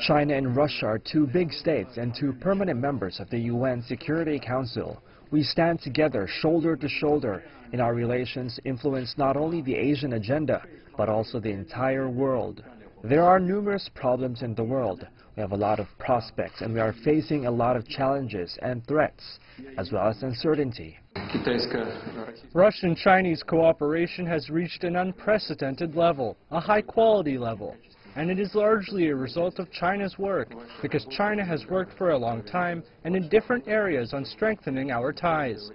China and Russia are two big states and two permanent members of the UN Security Council. We stand together shoulder to shoulder In our relations influence not only the Asian agenda, but also the entire world. There are numerous problems in the world. We have a lot of prospects and we are facing a lot of challenges and threats, as well as uncertainty. Russian-Chinese cooperation has reached an unprecedented level, a high-quality level. And it is largely a result of China's work, because China has worked for a long time and in different areas on strengthening our ties.